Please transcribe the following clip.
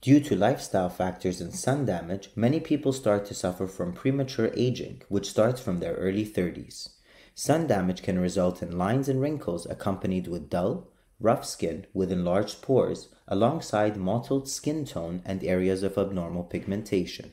Due to lifestyle factors and sun damage, many people start to suffer from premature aging, which starts from their early 30s. Sun damage can result in lines and wrinkles accompanied with dull, rough skin with enlarged pores, alongside mottled skin tone and areas of abnormal pigmentation.